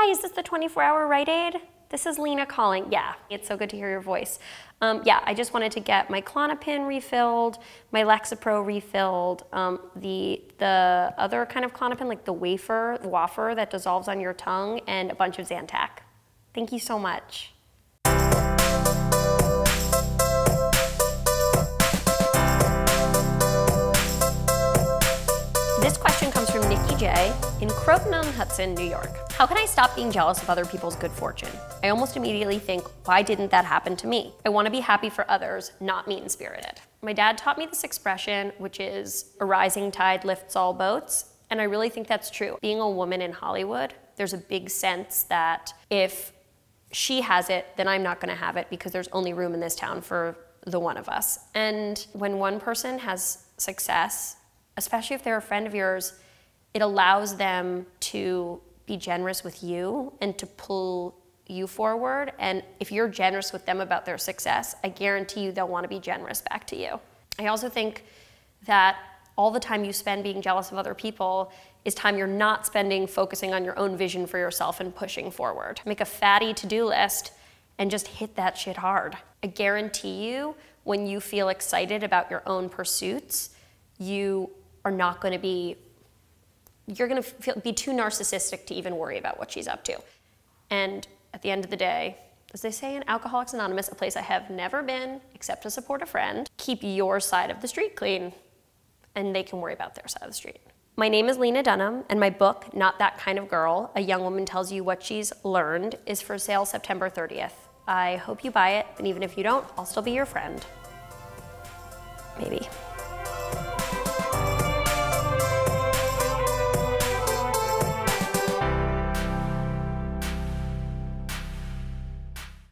Hi, is this the 24 hour Rite Aid? This is Lena calling. Yeah, it's so good to hear your voice. Um, yeah, I just wanted to get my Klonopin refilled, my Lexapro refilled, um, the, the other kind of Klonopin, like the wafer, wafer that dissolves on your tongue, and a bunch of Zantac. Thank you so much. In Croton on Hudson, New York. How can I stop being jealous of other people's good fortune? I almost immediately think, why didn't that happen to me? I want to be happy for others, not mean spirited. My dad taught me this expression, which is a rising tide lifts all boats. And I really think that's true. Being a woman in Hollywood, there's a big sense that if she has it, then I'm not going to have it because there's only room in this town for the one of us. And when one person has success, especially if they're a friend of yours, it allows them to be generous with you and to pull you forward. And if you're generous with them about their success, I guarantee you they'll want to be generous back to you. I also think that all the time you spend being jealous of other people is time you're not spending focusing on your own vision for yourself and pushing forward. Make a fatty to do list and just hit that shit hard. I guarantee you, when you feel excited about your own pursuits, you are not going to be you're going to be too narcissistic to even worry about what she's up to. And at the end of the day, as they say in Alcoholics Anonymous, a place I have never been except to support a friend, keep your side of the street clean and they can worry about their side of the street. My name is Lena Dunham, and my book, Not That Kind of Girl A Young Woman Tells You What She's Learned, is for sale September 30th. I hope you buy it, and even if you don't, I'll still be your friend. Maybe.